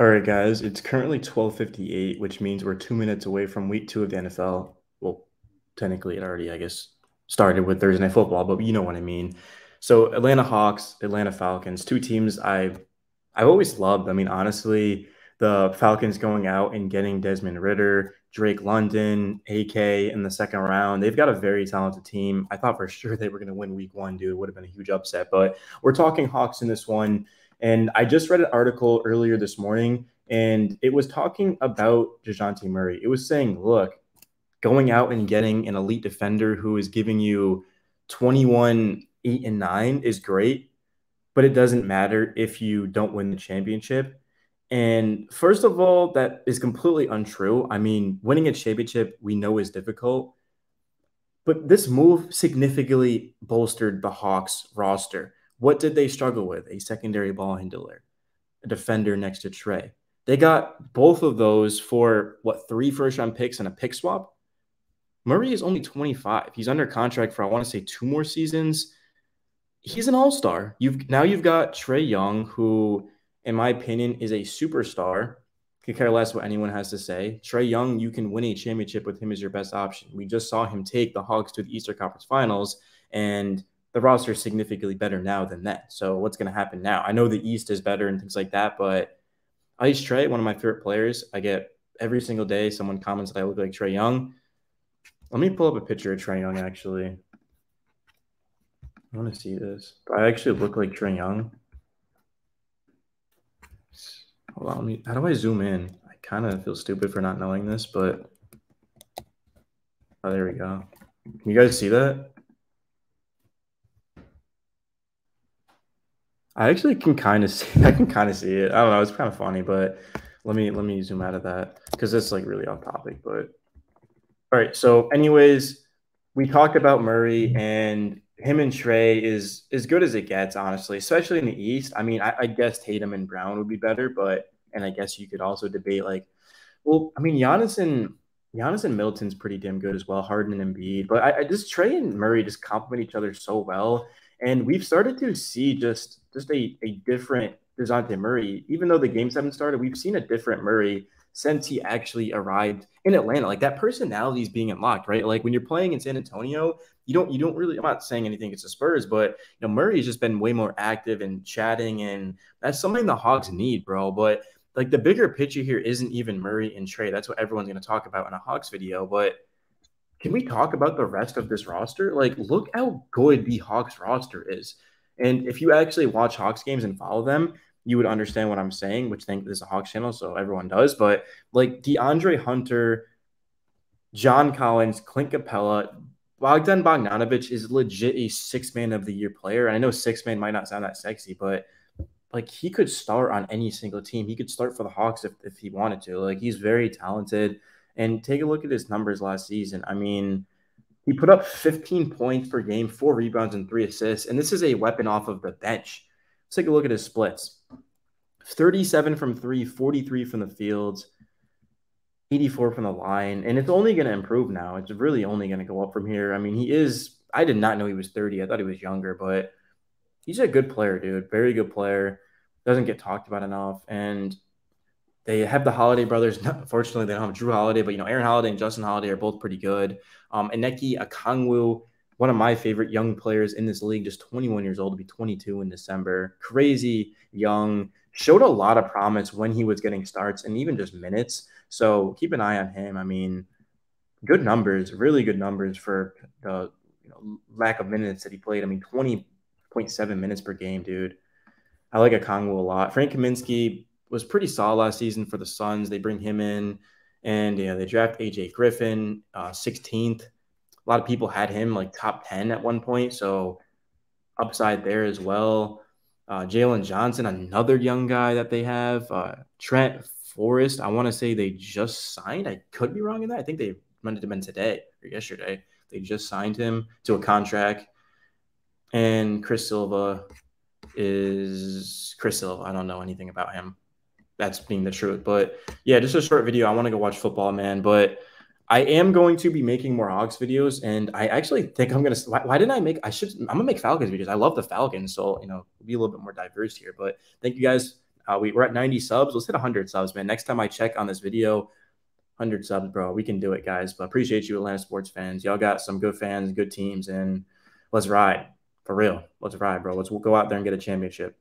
All right, guys. It's currently 12:58, which means we're two minutes away from week two of the NFL. Well, technically, it already, I guess, started with Thursday Night Football, but you know what I mean. So, Atlanta Hawks, Atlanta Falcons, two teams I've I've always loved. I mean, honestly, the Falcons going out and getting Desmond Ridder, Drake London, AK in the second round. They've got a very talented team. I thought for sure they were going to win week one, dude. It would have been a huge upset. But we're talking Hawks in this one. And I just read an article earlier this morning, and it was talking about DeJounte Murray. It was saying, look, going out and getting an elite defender who is giving you 21, 8, and 9 is great, but it doesn't matter if you don't win the championship. And first of all, that is completely untrue. I mean, winning a championship we know is difficult, but this move significantly bolstered the Hawks roster. What did they struggle with? A secondary ball handler, a defender next to Trae. They got both of those for what three first round picks and a pick swap. Murray is only 25. He's under contract for I want to say two more seasons. He's an all-star. You've now you've got Trae Young, who, in my opinion, is a superstar. Could care less what anyone has to say. Trae Young, you can win a championship with him as your best option. We just saw him take the Hawks to the Eastern Conference Finals, and the roster is significantly better now than then. So what's going to happen now? I know the East is better and things like that, but Ice Trae, one of my favorite players, I get every single day someone comments that I look like Trae Young. Let me pull up a picture of Trae Young actually. I want to see this. I actually look like Trae Young. Hold on, me. How do I zoom in? I kind of feel stupid for not knowing this, but oh, there we go. Can you guys see that? I actually can kind of see. I can kind of see it. I don't know. It's kind of funny, but let me let me zoom out of that because it's like really off topic. But all right. So, anyways, we talked about Murray and him and Trae is as good as it gets, honestly, especially in the East. I mean, I, I guess Tatum and Brown would be better, but and I guess you could also debate like, well, I mean, Giannis and Giannis and Middleton's pretty damn good as well, Harden and Embiid. But I, I just Trae and Murray just complement each other so well. And we've started to see just just a, a different DeJounte Murray. Even though the games haven't started, we've seen a different Murray since he actually arrived in Atlanta. Like that personality is being unlocked, right? Like when you're playing in San Antonio, you don't you don't really I'm not saying anything it's the Spurs, but you know, Murray's just been way more active and chatting, and that's something the Hawks need, bro. But like the bigger picture here isn't even Murray and Trae. That's what everyone's gonna talk about in a Hawks video. But can we talk about the rest of this roster? Like, look how good the Hawks roster is. And if you actually watch Hawks games and follow them, you would understand what I'm saying, which think this is a Hawks channel, so everyone does. But like DeAndre Hunter, John Collins, Clint Capela, Bogdan Bogdanovic is legit a six man of the year player. And I know six man might not sound that sexy, but like he could start on any single team. He could start for the Hawks if, if he wanted to. Like he's very talented. And take a look at his numbers last season. I mean, he put up 15 points per game, four rebounds, and three assists. And this is a weapon off of the bench. Let's take a look at his splits 37 from three, 43 from the fields, 84 from the line. And it's only going to improve now. It's really only going to go up from here. I mean, he is, I did not know he was 30. I thought he was younger, but he's a good player, dude. Very good player. Doesn't get talked about enough. And they have the Holiday brothers. Unfortunately, they don't have Jrue Holiday, but you know Aaron Holiday and Justin Holiday are both pretty good. Um, Onyeka Okongwu, one of my favorite young players in this league, just 21 years old to be 22 in December. Crazy young, showed a lot of promise when he was getting starts and even just minutes. So keep an eye on him. I mean, good numbers, really good numbers for the you know, lack of minutes that he played. I mean, 20.7 minutes per game, dude. I like Okongwu a lot. Frank Kaminsky, was pretty solid last season for the Suns. They bring him in, and you know, they draft AJ Griffin, uh, 16th. A lot of people had him like top 10 at one point, so upside there as well. Uh, Jalen Johnson, another young guy that they have. Uh, Trent Forrest, I want to say they just signed. I could be wrong in that. I think they might have been today or yesterday. They just signed him to a contract. And Chris Silva is Chris Silva. I don't know anything about him that's being the truth. But yeah, just a short video. I want to go watch football, man. But I am going to be making more Hawks videos, and I actually think I'm gonna. Why, why, didn't I make? I should. I'm gonna make Falcons videos. I love the Falcons, so you know, be a little bit more diverse here. But thank you guys. Uh, we, we're at 90 subs. Let's hit 100 subs, man. Next time I check on this video, 100 subs, bro. We can do it, guys. But appreciate you, Atlanta sports fans. Y'all got some good fans, good teams, and let's ride for real. Let's ride, bro. Let's we'll go out there and get a championship.